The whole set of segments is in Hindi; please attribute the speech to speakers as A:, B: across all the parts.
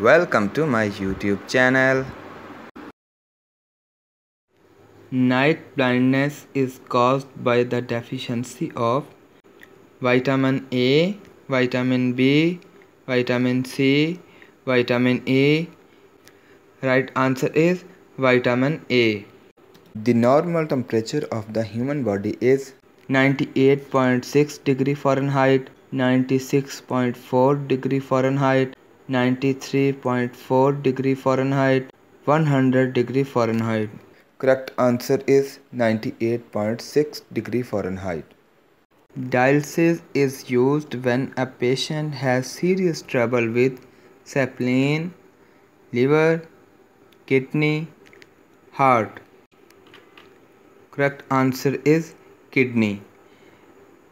A: Welcome to my YouTube channel.
B: Night blindness is caused by the deficiency of vitamin A, vitamin B, vitamin C, vitamin E. Right answer is vitamin A.
A: The normal temperature of the human body is
B: 98.6 degree Fahrenheit, 96.4 degree Fahrenheit, 93.4 degree Fahrenheit, 100 degree Fahrenheit.
A: correct answer is 98.6 degree Fahrenheit.
B: Dialysis is used when a patient has serious trouble with spleen, liver, kidney, heart. Correct answer is kidney.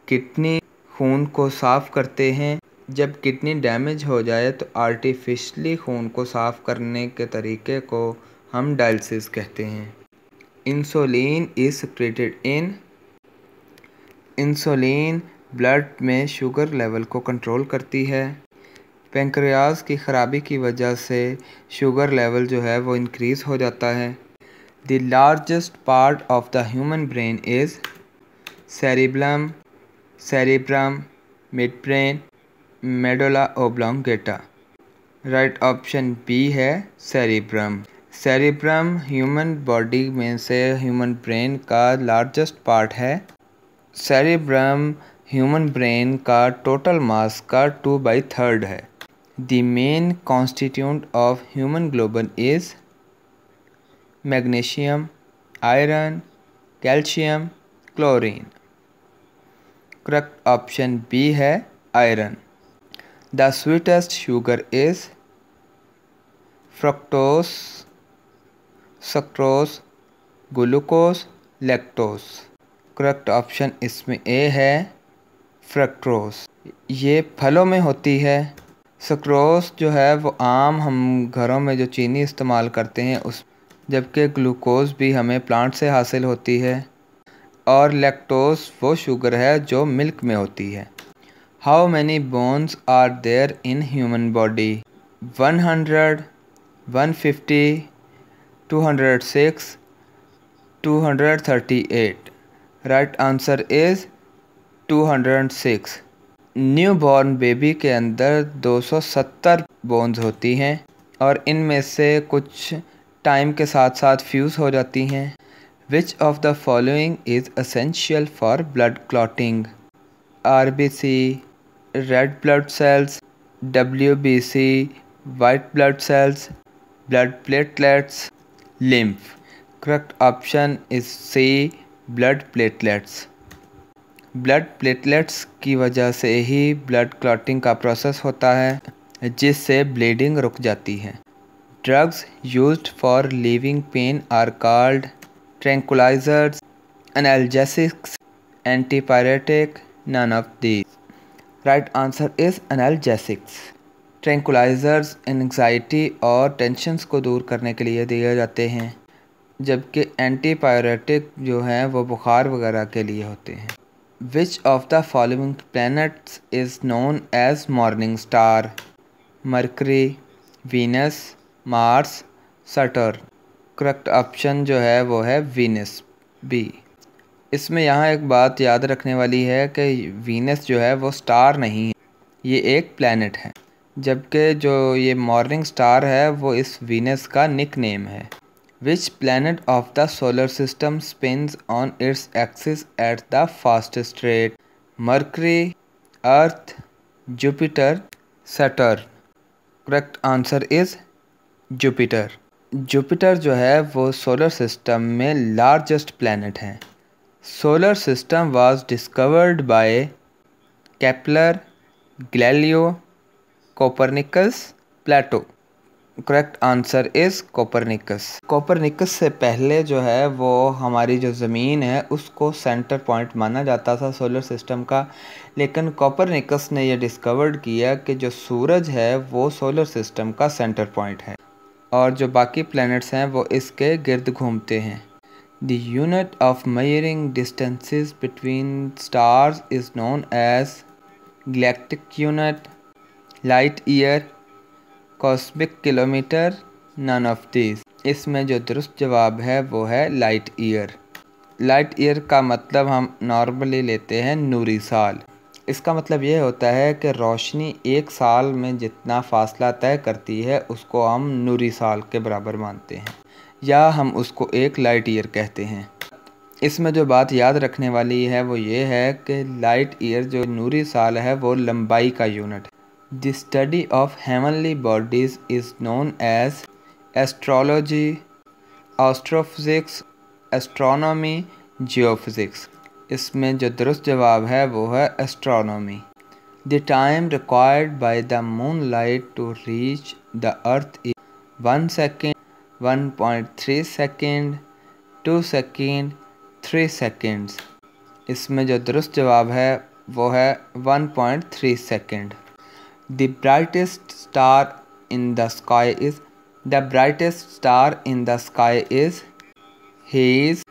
B: Kidney खून को साफ़ करते हैं जब किडनी डैमेज हो जाए तो आर्टिफिशली खून को साफ़ करने के तरीके को हम डायलिसिस कहते हैं। Insulin is secreted in insulin blood में शुगर लेवल को कंट्रोल करती है। पेंक्रियाज की ख़राबी की वजह से शुगर लेवल जो है वो इंक्रीज़ हो जाता है। The largest part of the human brain is cerebellum cerebrum midbrain medulla oblongata right option B है सेरिब्रम। सेरिब्रम ह्यूमन बॉडी में से ह्यूमन ब्रेन का लार्जेस्ट पार्ट है। सेरिब्रम ह्यूमन ब्रेन का टोटल मास का टू बाई थर्ड है। The main constituent of human globin is magnesium iron calcium chlorine correct option B है iron the sweetest sugar is fructose sucrose glucose lactose correct option इसमें ए है फ्रक्टोस ये फलों में होती है। सक्रोस जो है, वो आम हम घरों में जो चीनी इस्तेमाल करते हैं, उस जबकि ग्लूकोज भी हमें प्लांट से हासिल होती है। और लैक्टोज वो शुगर है, जो मिल्क में होती है। Are hundred one fifty two hundred six two hundred thirty eight right answer is two hundred six new born baby के अंदर 270 बोन्स होती हैं और इनमें से कुछ टाइम के साथ साथ फ्यूज़ हो जाती हैं। Which of the following is essential for blood red blood cells W B C white blood cells blood platelets lymph correct option is C blood platelets blood platelets की वजह से ही ब्लड क्लाटिंग का प्रोसेस होता है, जिससे ब्लीडिंग रुक जाती है। Drugs use for living pain are called tranquilizers analgesics antipyretic none of these Right answer is analgesics. Tranquilizers anxiety और टेंशन्स को दूर करने के लिए दिए जाते हैं, जबकि एंटीपायरेटिक जो हैं वो बुखार वगैरह के लिए होते हैं। Which of the following planets is known as morning star Mercury Venus Mars Saturn correct option जो है वो है वीनस बी इसमें यहाँ एक बात याद रखने वाली है कि वीनस जो है वो स्टार नहीं है, ये एक प्लानट है, जबकि जो ये मॉर्निंग स्टार है वो इस वीनस का निक नेम है which planet of the solar system spins on its axis at the fastest rate Mercury Earth Jupiter Saturn correct answer is Jupiter Jupiter जो है वो सोलर सिस्टम में लार्जेस्ट प्लानट है। Solar system was discovered by Kepler Galileo Copernicus Plato correct answer is Copernicus Copernicus से पहले जो है वो हमारी जो ज़मीन है, उसको सेंटर पॉइंट माना जाता था सोलर सिस्टम का। लेकिन कोपरनिकस ने यह डिस्कवर्ड किया कि जो सूरज है, वो सोलर सिस्टम का सेंटर पॉइंट है। और जो बाकी प्लैनेट्स हैं, वो इसके गिर्द घूमते हैं। The unit of measuring distances between stars is known as galactic unit light year cosmic kilometre none of this इसमें जो दुरुस्त जवाब है, वो है लाइट ईयर लाइट ईयर का मतलब हम नॉर्मली लेते हैं नूरी साल. इसका मतलब ये होता है कि रोशनी एक साल में जितना फ़ासला तय करती है, उसको हम नूरी साल के बराबर मानते हैं। या हम उसको एक लाइट ईयर कहते हैं। इसमें जो बात याद रखने वाली है वो ये है कि लाइट ईयर जो नूरी साल है वो लंबाई का unit the study of heavenly bodies is known as astrology astrophysics astronomy geophysics इसमें जो दुरुस्त जवाब है वो है astronomy the time required by the moon light to reach the earth is one second one point three second two second three seconds इसमें जो दुरुस्त जवाब है, वो है one point three second the brightest star in the sky is the brightest star in the sky is his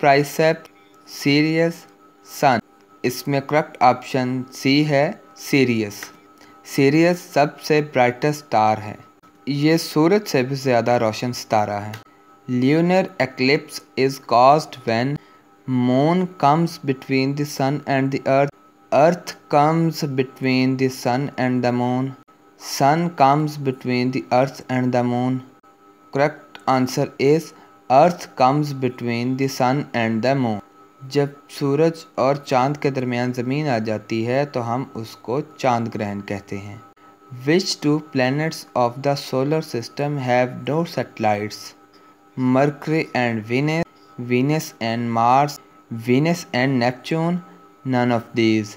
B: प्राइसेप Sirius sun इसमें करेक्ट ऑप्शन सी है सीरियस सीरियस सबसे ब्राइटेस्ट स्टार है। ये सूरज से भी ज़्यादा रोशन सितारा है। Lunar eclipse is caused when moon comes between the sun and the earth earth comes between the sun and the moon sun comes between the earth and the moon correct answer is earth comes between the sun and the moon जब सूरज और चाँद के दरमियान ज़मीन आ जाती है तो हम उसको चाँद ग्रहण कहते हैं। Which two planets of the solar system have no satellites Mercury and Venus Venus and Mars Venus and Neptune none of these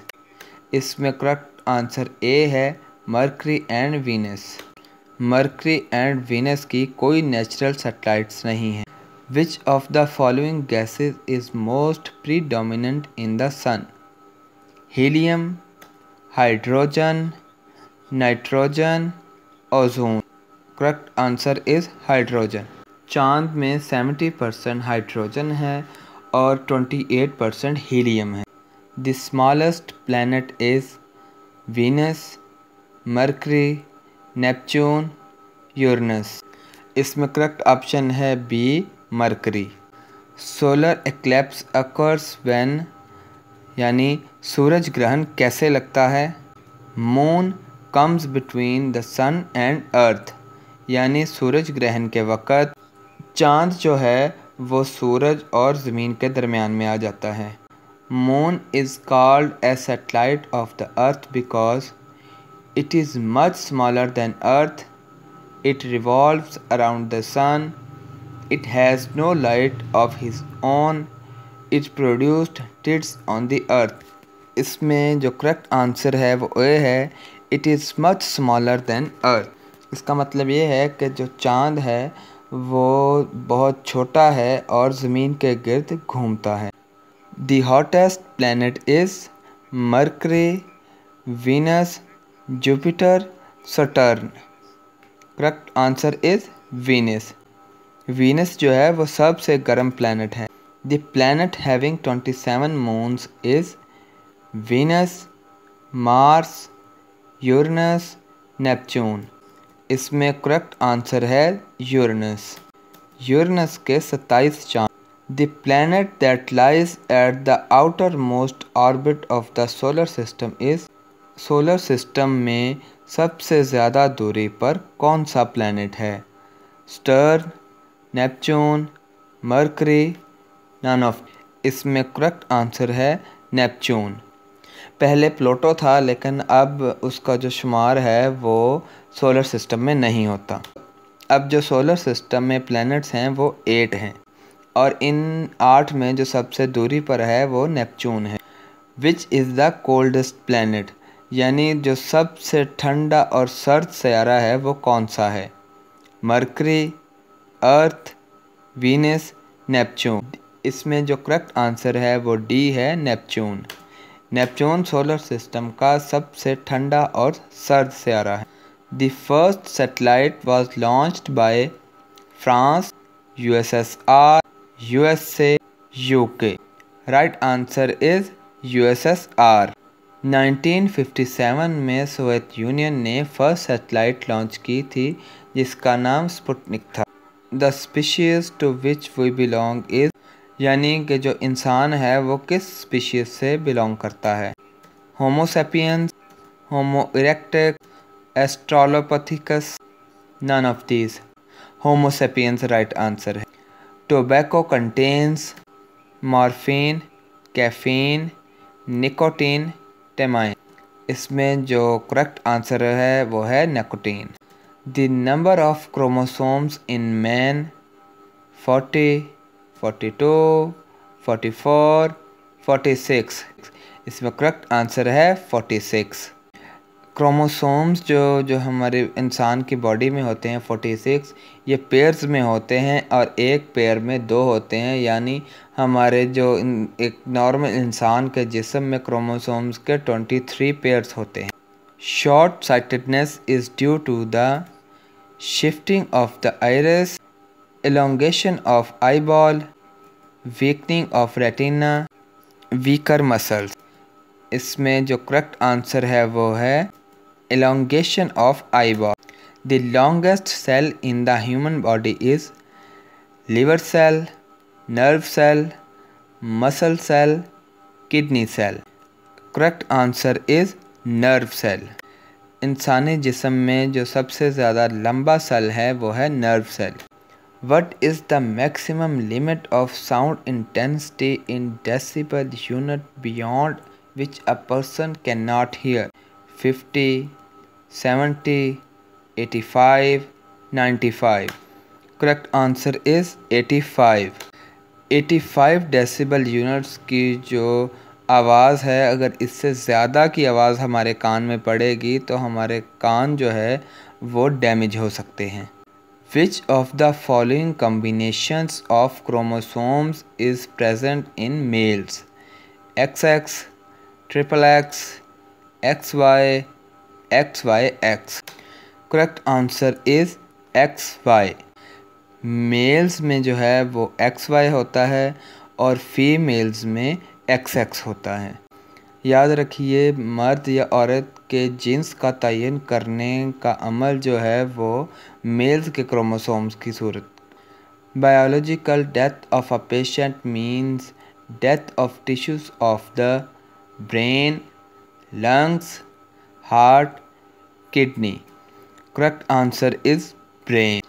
B: इसमें करेक्ट आंसर ए है Mercury and Venus Mercury and Venus की कोई नेचुरल सेटेलाइट्स नहीं हैं. Which of the following gases is most predominant in the sun? Helium, hydrogen, nitrogen, ozone. Correct answer is hydrogen. चाँद में 70 परसेंट हाइड्रोजन है और 28 परसेंट हीलियम है। The smallest planet is Venus Mercury Neptune Uranus इसमें करेक्ट ऑप्शन है B Mercury solar eclipse occurs when यानी सूरज ग्रहण कैसे लगता है? Moon comes between the sun and earth यानी सूरज ग्रहण के वक़्त चाँद जो है, वो सूरज और ज़मीन के दरमियान में आ जाता है moon is called a satellite of the earth because it is much smaller than earth it revolves around the sun It has no light of his own. It produced tits on the earth. इसमें जो करेक्ट आंसर है, वो ये है it is much smaller than Earth इसका मतलब ये है कि जो चाँद है, वो बहुत छोटा है और ज़मीन के गिर्द घूमता है। The hottest planet is Mercury Venus Jupiter Saturn correct answer is Venus Venus जो है, वो सबसे गर्म प्लानट है। The planet having twenty seven moons is Venus Mars Uranus, Neptune. इसमें करेक्ट आंसर है यूरनस। यूरनस के सत्ताईस चाँद। The planet that lies at the outermost orbit of the solar system is solar system में सबसे ज़्यादा दूरी पर कौन सा प्लानट है? Saturn Neptune Mercury none of इसमें करेक्ट आंसर है नेपच्यून पहले प्लोटो था, लेकिन अब उसका जो शुमार है वो सोलर सिस्टम में नहीं होता। अब जो सोलर सिस्टम में प्लैनेट्स हैं, वो एट हैं। और इन आठ में जो सबसे दूरी पर है, वो नेपच्यून है। Which is the coldest planet यानी जो सबसे ठंडा और सर्द सयारा है, वो कौन सा है? Mercury, Earth, Venus, Neptune. इसमें जो करेक्ट आंसर है, वो डी है नेपच्यून। नेपच्यून सोलर सिस्टम का सबसे ठंडा और सर्द स्यारा है। The first satellite was launched by France U S S R USSR USA UK right answer is USSR 1957 में सोवियत यूनियन ने फ़र्स्ट सेटेलाइट लॉन्च की थी, जिसका नाम स्पुटनिक था। The species to which we belong is यानी कि जो इंसान है, वो किस स्पीशीज़ से बिलोंग करता है? Homo sapiens homo erectus australopithecus none of these homo sapiens right answer है। Tobacco contains morphine caffeine nicotine thiamine इसमें जो करेक्ट आंसर है, वो है nicotine the number of chromosomes in man forty forty two forty four forty six इसमें करेक्ट आंसर है फोर्टी सिक्स क्रोमोसोम्स जो जो हमारे इंसान की बॉडी में होते हैं 46 ये पेयर्स में होते हैं और एक पेयर में दो होते हैं, यानी हमारे जो एक नॉर्मल इंसान के जिसम में क्रोमोसोम्स के 23 पेयर्स होते हैं. Short sightedness is due to the shifting of the iris elongation of eyeball weakening of retina weaker muscles इसमें जो करेक्ट आंसर है वो है elongation of eye eyeball the longest cell in the human body is liver cell nerve cell muscle cell kidney cell correct answer is nerve cell इंसानी जिसम में जो सबसे ज़्यादा लंबा सेल है वो है nerve cell of sound intensity in decibel unit beyond which a person can not hear fifty seventy eighty five ninety five correct answer is eighty five eighty five decibel units की जो आवाज़ है, अगर इससे ज़्यादा की आवाज़ हमारे कान में पड़ेगी तो हमारे कान जो है, वो डैमेज हो सकते हैं। Of chromosomes is present in males X X triple X X Y X Y X correct answer is X Y males में जो है वो एक्स वाई होता है और फीमेल्स में एक्स एक्स होता है। याद रखिए, मर्द या औरत के जिन्स का तयन करने का अमल जो है वो मेल्स के क्रोमोसोम्स की सूरत। Biological death of a patient means death of tissues of the brain lungs heart kidney correct answer is brain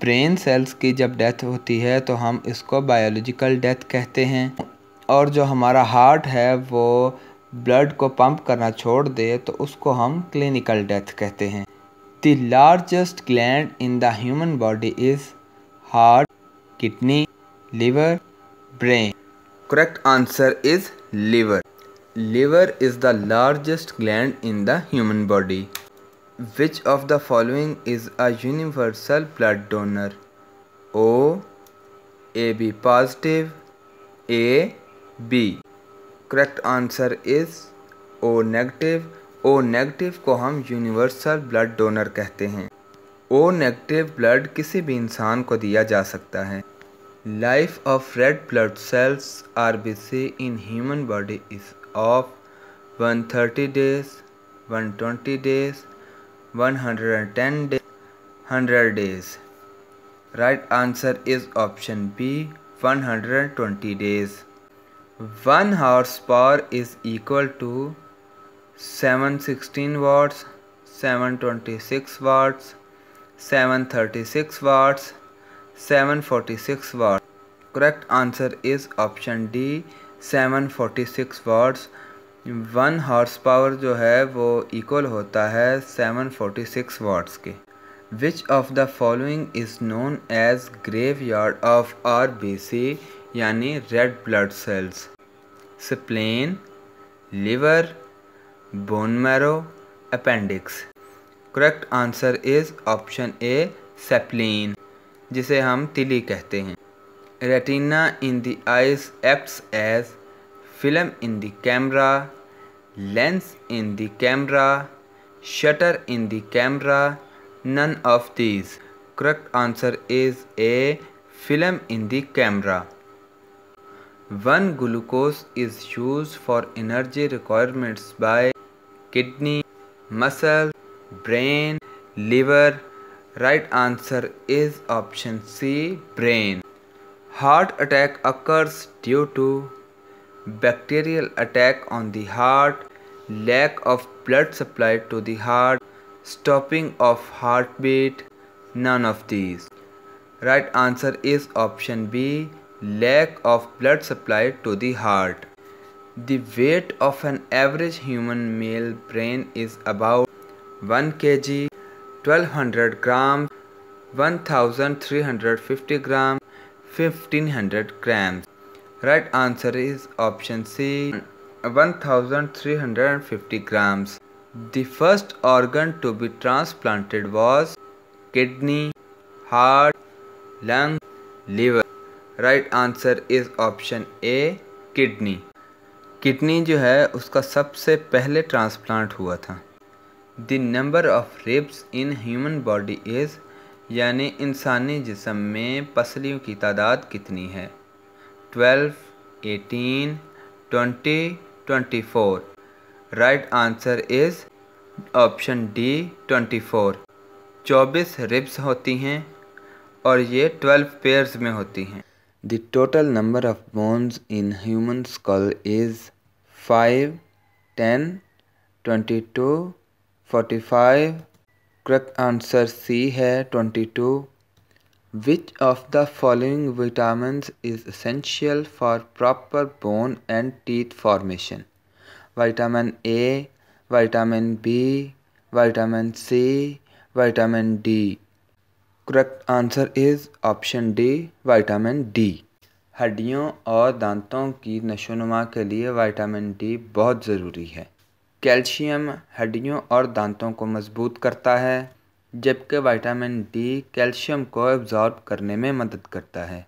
B: brain cells की जब डेथ होती है तो हम इसको बायोलॉजिकल डेथ कहते हैं। और जो हमारा हार्ट है, वो ब्लड को पंप करना छोड़ दे तो उसको हम क्लिनिकल डेथ कहते हैं the largest gland in the human body is heart kidney liver brain correct answer is liver liver is the largest gland in the human body Which of the following is a universal blood donor? O, AB positive, A, B. Correct answer is O negative. O negative को हम यूनिवर्सल ब्लड डोनर कहते हैं। ओ नेगेटिव ब्लड किसी भी इंसान को दिया जा सकता है। Life of red blood cells R B C in human body is of 130 days 120 days 110 days 100 days right answer is option b 120 one horse power is equal to seven sixteen watts seven twenty six watts seven thirty six watts seven forty six watt correct answer is option D seven forty six watts one horse power जो है वो इक्वल होता है सेवन फोर्टी सिक्स वाट्स के। Which of the following is known as grave yard of R B C यानी red blood cells spleen liver bone marrow appendix correct answer is option A spleen जिसे हम तिली कहते हैं। Retina in the eyes acts as film in the camera lens in the camera shutter in the camera none of these correct answer is A film in the camera One glucose is used for energy requirements by kidney, muscle, brain, liver. Right answer is option C, brain. Heart attack occurs due to bacterial attack on the heart, lack of blood supply to the heart, stopping of heartbeat, none of these. Right answer is option B, lack of blood supply to the heart. The weight of an average human male brain is about 1 kg, 1200 grams, 1350 grams, 1500 grams. Right answer is option C 1350 grams. The first organ to be transplanted was kidney, heart, lung, liver. Right answer is option A kidney kidney जो है, उसका सबसे पहले ट्रांसप्लांट हुआ था। The number of ribs in human body is यानी इंसानी जिसम में पसलियों की तादाद कितनी है? Twelve eighteen twenty twenty four right answer is option D twenty four चौबीस रिब्स होती हैं और ये ट्वेल्व पेयर्स में होती हैं। The total number of bones in human skull is 5, 10, 22, 45. Correct answer C है 22. Which of the following vitamins is essential for proper bone and teeth formation? Vitamin A, vitamin B, vitamin C, vitamin D. Correct answer is option D vitamin D हड्डियों और दांतों की नशोनुमा के लिए विटामिन डी बहुत ज़रूरी है। कैल्शियम हड्डियों और दांतों को मज़बूत करता है, जबकि विटामिन डी कैल्शियम को एब्जॉर्ब करने में मदद करता है।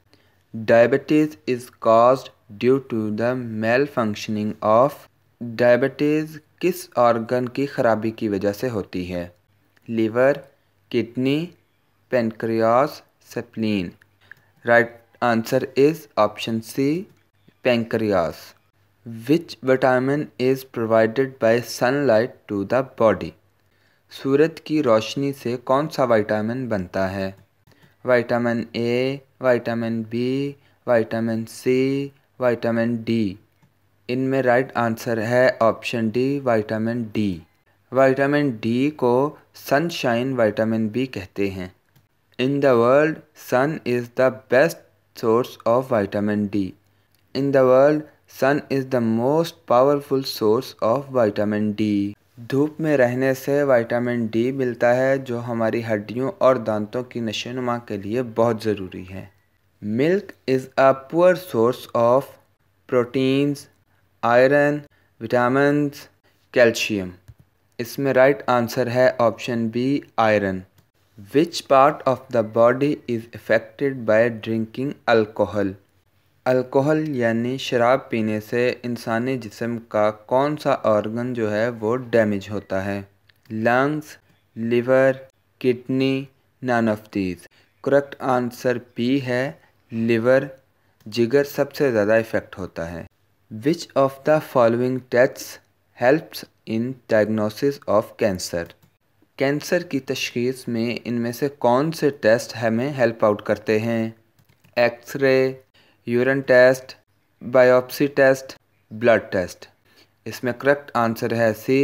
B: Diabetes is caused due to the malfunctioning of diabetes किस ऑर्गन की खराबी की वजह से होती है? Liver kidney pancreas spleen. Right answer is option C, pancreas which vitamin is provided by sunlight to the body सूरज की रोशनी से कौन सा विटामिन बनता है? Vitamin A vitamin B vitamin C vitamin D इनमें राइट आंसर है option D vitamin D vitamin D को सनशाइन विटामिन बी कहते हैं। In the world sun is the best source of vitamin D in the world sun is the most powerful source of vitamin D धूप में रहने से विटामिन डी मिलता है, जो हमारी हड्डियों और दांतों की नशोनुमा के लिए बहुत ज़रूरी है। Milk is a poor source of proteins iron vitamin calcium इसमें राइट आंसर है option B iron which part of the body is affected by drinking alcohol alcohol यानी शराब पीने से इंसानी जिस्म का कौन सा ऑर्गन जो है वो डैमेज होता है? Lungs liver kidney none of these correct answer B है लिवर जिगर सबसे ज़्यादा इफ़ेक्ट होता है। Which of the following tests helps in diagnosis of cancer cancer की तशखीस में इनमें से कौन से टेस्ट हमें हेल्प आउट करते हैं? X ray urine test biopsy test blood test इसमें करेक्ट आंसर है C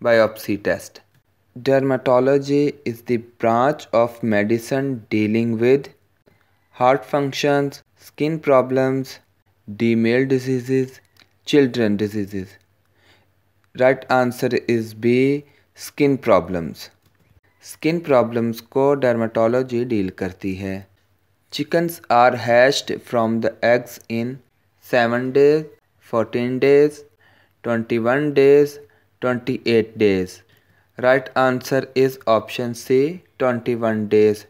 B: biopsy test dermatology is the branch of medicine dealing with heart functions skin problems female diseases children diseases right answer is B skin problems skin problems को डर्माटोलॉजी डील करती है। Chickens are hatched from the eggs in seven days, fourteen days, twenty one days, twenty eight days. Right answer is option C, twenty one days.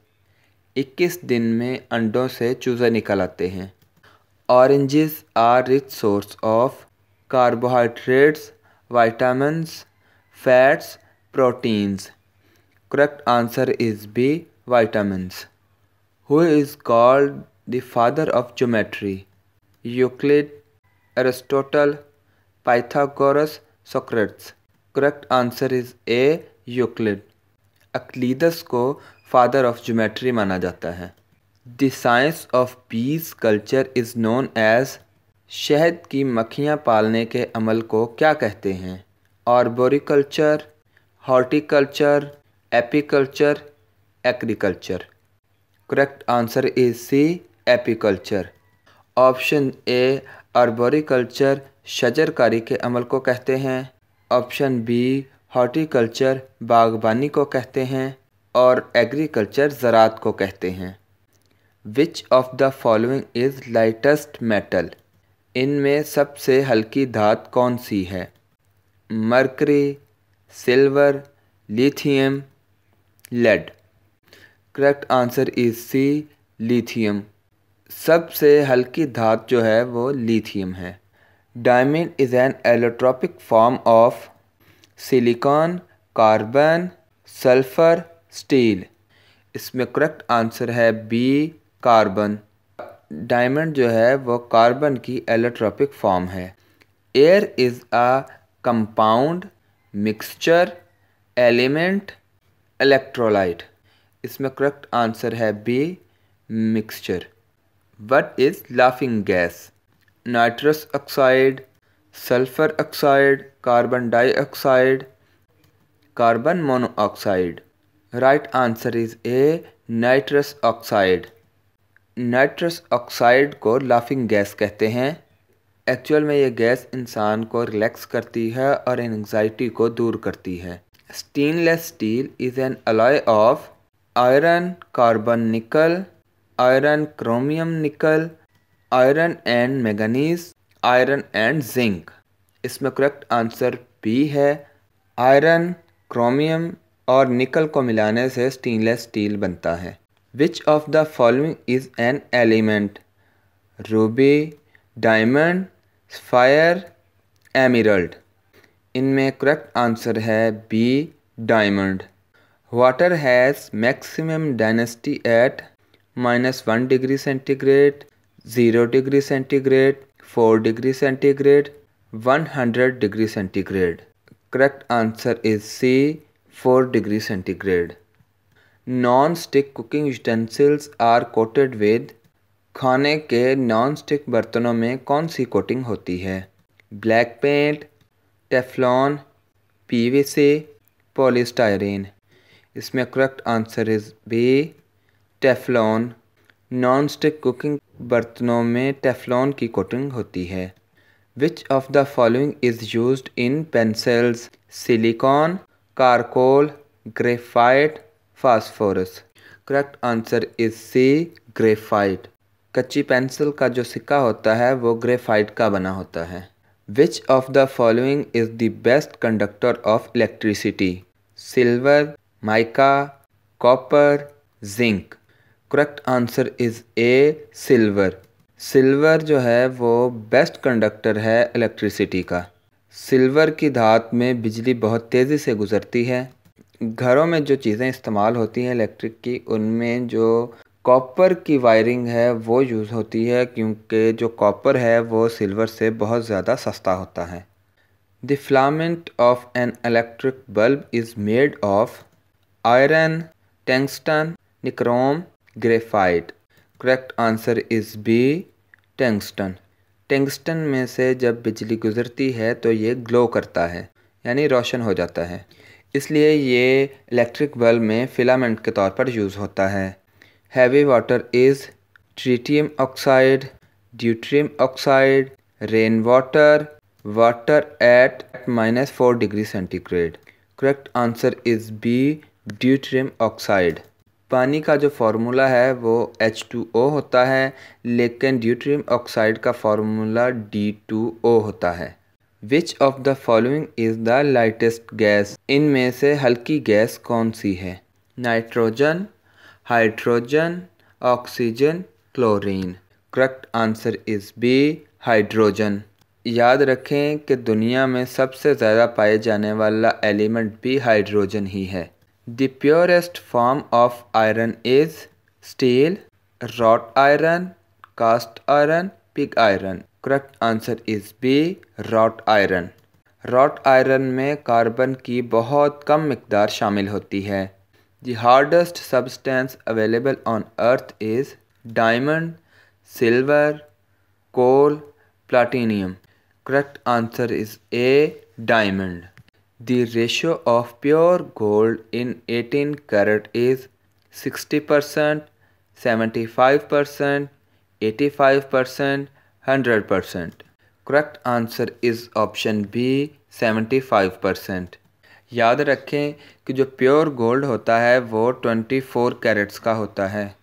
B: इक्कीस दिन में अंडों से चूजे निकल आते हैं। Oranges are rich source of carbohydrates vitamins fats, proteins. Correct answer is B vitamins. who is called the father of geometry? Euclid, Aristotle, Pythagoras, Socrates. Correct answer is A. Euclid. अक्लीदस को फादर ऑफ़ ज्योमेट्री माना जाता है the science of bee culture is known as शहद की मक्खियाँ पालने के अमल को क्या कहते हैं arboriculture horticulture apiculture agriculture correct answer is C apiculture option A arboriculture शजरकारी के अमल को कहते हैं. ऑप्शन बी हॉर्टिकल्चर बागबानी को कहते हैं और एग्रीकल्चर ज़रात को कहते हैं. Which of the following is lightest metal इनमें सबसे हल्की धात कौन सी है? Mercury silver lithium lead correct answer is C lithium सबसे हल्की धात जो है वो लिथियम है। Diamond is an allotropic form of silicon carbon sulphur steel इसमें करेक्ट आंसर है बी कार्बन डायमंड जो है वो कार्बन की एलोट्रॉपिक फॉर्म है। Air is a compound mixture element electrolyte इसमें करेक्ट आंसर है B mixture what is laughing gas nitrous oxide sulphur oxide carbon dioxide carbon monoxide right answer is A nitrous oxide nitrous oxide को लाफिंग गैस कहते हैं. एक्चुअल में ये गैस इंसान को रिलैक्स करती है और एंजाइटी को दूर करती है. Stainless steel is an alloy of iron carbon nickel iron chromium nickel iron and manganese iron and zinc इसमें करेक्ट आंसर बी है। आयरन क्रोमियम और निकल को मिलाने से स्टेनलेस स्टील बनता है। Which of the following is an element ruby diamond fire emerald इनमें करेक्ट आंसर है B diamond water has maximum density at minus one degree centigrade zero degree centigrade four degree centigrade one hundred degree centigrade correct answer is C four degree centigrade non stick cooking utensils are coated with खाने के नॉन स्टिक बर्तनों में कौन सी कोटिंग होती है? Black paint Teflon PVC polystyrene. इसमें correct answer is B Teflon. Non stick cooking बर्तनों में टेफ्लॉन की कोटिंग होती है। Which of the following is use in pencils silicon, charcoal graphite phosphorus correct answer is C graphite कच्ची पेंसिल का जो सिक्का होता है, वो ग्रेफाइट का बना होता है। Which of the following is the best conductor of electricity silver mica copper zinc correct answer is A silver silver जो है वो बेस्ट कंडक्टर है इलेक्ट्रिसिटी का। सिल्वर की धात में बिजली बहुत तेज़ी से गुज़रती है। घरों में जो चीज़ें इस्तेमाल होती हैं इलेक्ट्रिक की, उनमें जो कॉपर की वायरिंग है, वो यूज़ होती है क्योंकि जो कॉपर है, वो सिल्वर से बहुत ज़्यादा सस्ता होता है। The filament of an electric bulb is made of iron tungsten nichrome graphite correct answer is B tungsten tungsten में से जब बिजली गुज़रती है तो ये ग्लो करता है, यानी रोशन हो जाता है। इसलिए ये इलेक्ट्रिक बल्ब में फिलामेंट के तौर पर यूज़ होता है। Water is tritium oxide deuterium oxide rain water water at minus four degree centigrade correct answer is B deuterium oxide पानी का जो फार्मूला है वो H2O होता है, लेकिन ड्यूट्रियम ऑक्साइड का फार्मूला D2O होता है। Which of the following is the lightest gas इनमें से हल्की गैस कौन सी है? Nitrogen hydrogen oxygen chlorine correct answer is B hydrogen याद रखें कि दुनिया में सबसे ज़्यादा पाए जाने वाला एलिमेंट भी हाइड्रोजन ही है. The purest form of iron is steel wrought iron cast iron pig iron correct answer is B wrought iron wrought iron में कार्बन की बहुत कम मकदार शामिल होती है. The hardest substance available on earth is diamond, silver, coal, platinum. Correct answer is A. Diamond. The ratio of pure gold in 18 karat is 60%, 75%, 85%, 100%. Correct answer is option B 75%. याद रखें कि जो प्योर गोल्ड होता है, वो 24 कैरेट्स का होता है।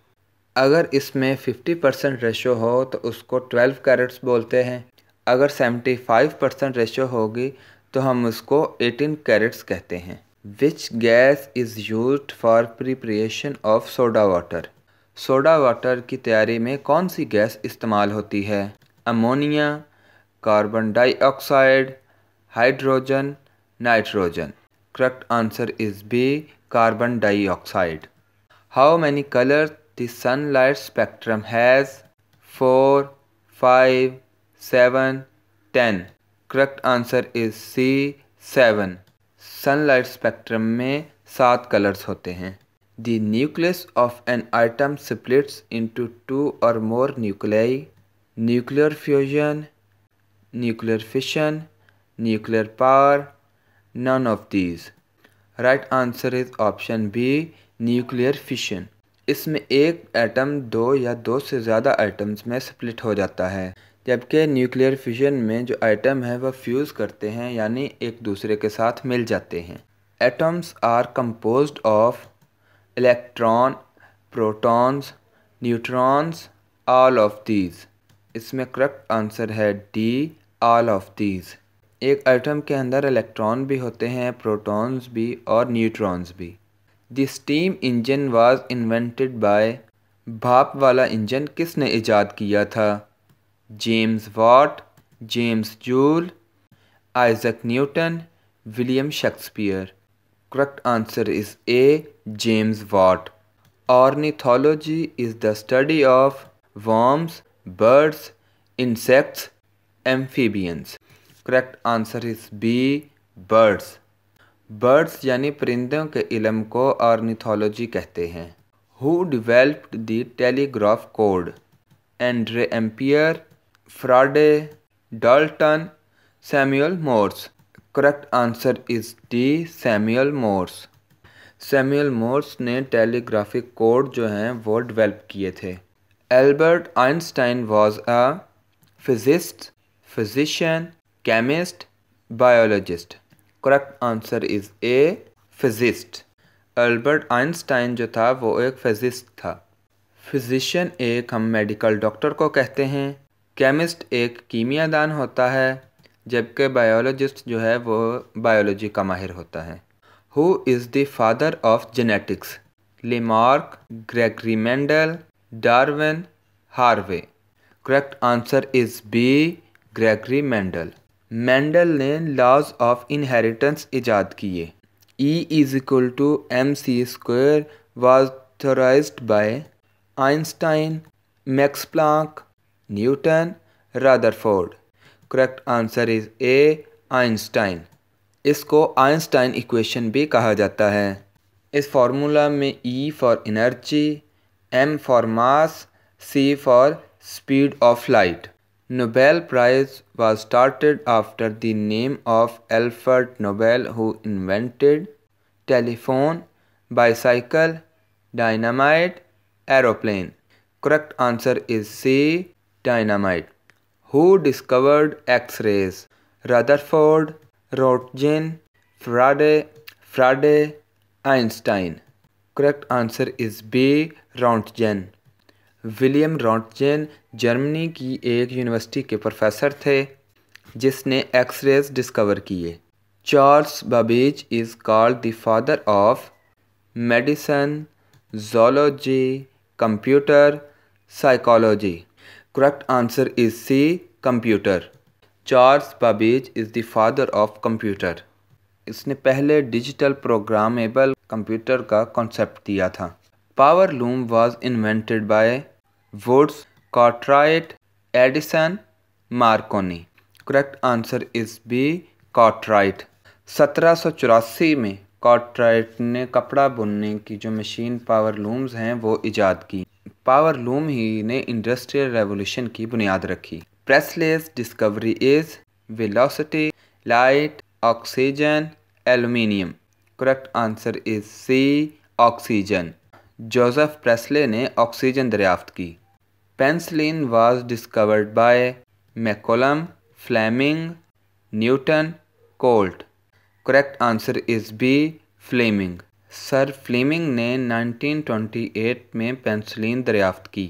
B: अगर इसमें 50 परसेंट रेशो हो तो उसको 12 कैरेट्स बोलते हैं। अगर 75 परसेंट रेशो होगी तो हम उसको 18 कैरेट्स कहते हैं। Which gas is used for preparation of soda water soda water की तैयारी में कौन सी गैस इस्तेमाल होती है? Ammonia carbon dioxide hydrogen nitrogen correct answer is B carbon dioxide how many colour the sunlight spectrum has four five seven ten correct answer is C seven sunlight spectrum में सात कलर्स होते हैं। The nucleus of an atom splits into two और more nuclei nuclear fusion nuclear fission nuclear power none of these right answer is option B nuclear fission इसमें एक एटम दो या दो से ज़्यादा आइटम्स में स्प्लिट हो जाता है, जबकि न्यूक्लियर फिशन में जो आइटम है वह फ्यूज़ करते हैं, यानी एक दूसरे के साथ मिल जाते हैं। Atoms are composed of electron protons neutrons all of these इसमें करेक्ट आंसर है डी ऑल ऑफ़ दीज एक आइटम के अंदर इलेक्ट्रॉन भी होते हैं प्रोटॉन्स भी और न्यूट्रॉन्स भी। The steam engine was invented by भाप वाला इंजन किसने ईजाद किया था? James Watt James Joule Isaac Newton William Shakespeare correct answer is A James Watt ornithology is the study of worms, birds insects amphibians correct answer is B birds birds यानी परिंदों के इलम को ऑर्निथोलॉजी कहते हैं। Who developed the telegraph code Andre Ampere Friday, Dalton Samuel Morse Correct answer is D Samuel Morse Samuel Morse ने टेलीग्राफिक कोड जो हैं वो डेवलप किए थे। Albert Einstein was a physicist physician chemist biologist correct answer is A physicist Albert Einstein जो था, वो एक फिजिस्ट था। फिजिशियन एक हम मेडिकल डॉक्टर को कहते हैं। केमिस्ट एक कीमियादान होता है, जबकि बायोलॉजिस्ट जो है, वो बायोलॉजी का माहिर होता है। Who is the father of genetics Lamarck Gregory Mendel Darwin Harvey correct answer is B Gregory Mendel Mendel ने लॉज ऑफ़ इनहेरिटेंस ईजाद किए। E is equal to M C square was theorized by Einstein Max Planck Newton Rutherford correct answer is A Einstein इसको आइंस्टाइन इक्वेशन भी कहा जाता है। इस फार्मूला में E for energy M for mass C for speed of light Nobel Prize was started after the name of Alfred Nobel who invented telephone, bicycle, dynamite, aeroplane. Correct answer is C. Dynamite. Who discovered X-rays? Rutherford, Roentgen, Faraday, Faraday, Einstein. Correct answer is B. Röntgen. William Röntgen Germany की एक यूनिवर्सिटी के प्रोफेसर थे, जिसने एक्सरेज डिस्कवर किए Charles Babbage is called the father of medicine zoology computer psychology Correct answer is C Computer. Charles Babbage is the father of computer. इसने पहले डिजिटल प्रोग्रामेबल कंप्यूटर का कॉन्सेप्ट दिया था power loom was invented by Woods Cartwright Edison Marconi correct answer is B Cartwright सत्रह सौ चौरासी में कॉटराइट ने कपड़ा बुनने की जो मशीन पावर लूम्स हैं, वो ईजाद की। पावर लूम ही ने इंडस्ट्रियल रेवोल्यूशन की बुनियाद रखी। Priestley's discovery is velocity light oxygen aluminium correct answer is C oxygen Joseph Priestley ने ऑक्सीजन दरियाफ्त की। Penicillin was discovered by McCollum Fleming Newton Colt correct answer is B Fleming sir Fleming ने 1928 में पेंसिलिन दरियाफ्त की।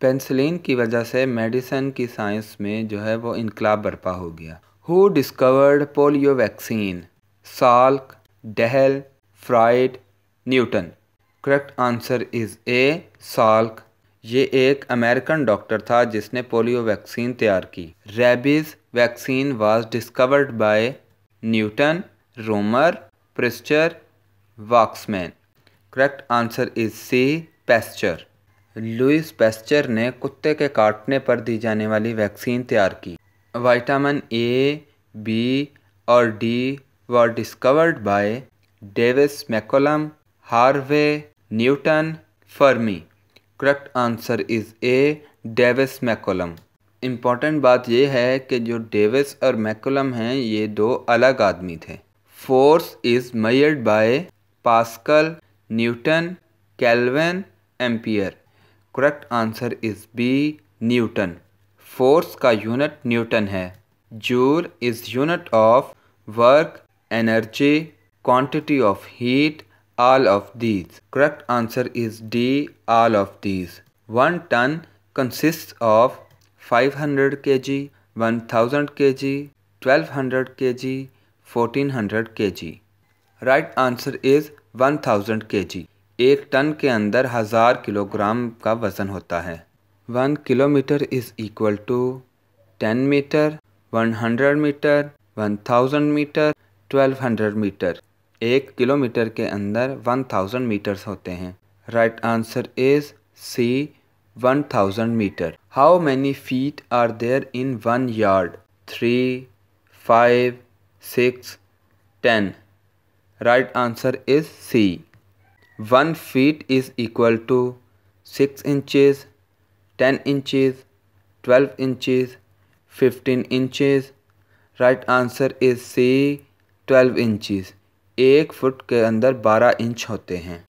B: पेंसिलिन की वजह से मेडिसिन की साइंस में जो है वो इनकलाब बर्पा हो गया। Who discovered polio vaccine Salk Dahl Freud Newton correct answer is A Salk ये एक अमेरिकन डॉक्टर था जिसने पोलियो वैक्सीन तैयार की। Rabies vaccine was discovered by Newton, Roemer, Pasteur, Waksman. Correct answer is C Pasteur. Louis Pasteur ने कुत्ते के काटने पर दी जाने वाली वैक्सीन तैयार की। विटामिन ए बी और D were discovered by Davis McCollum, Harvey, Newton, Fermi. Correct answer is A Davis McCollum important बात यह है कि जो डेविस और मैकोलम हैं, ये दो अलग आदमी थे। Force is measured by Pascal Newton Kelvin Ampere correct answer is B Newton force का यूनिट न्यूटन है। Joule is unit of work energy quantity of heat all of these. Correct answer is D, all of these. 1 ton consists of 500 kg, 1000 kg, 1200 kg, 1400 kg. Right answer is 1000 kg. एक टन के अंदर हज़ार किलोग्राम का वज़न होता है one kilometre is equal to ten metre one hundred metre one thousand metre twelve hundred metre एक किलोमीटर के अंदर वन थाउज़ेंड मीटर्स होते हैं। Right answer is C one thousand metre how many feet are there in one yard three five six ten right answer is C one feet is equal to six inches ten inches twelve inches fifteen inches right answer is C twelve inches एक फुट के अंदर बारह इंच होते हैं।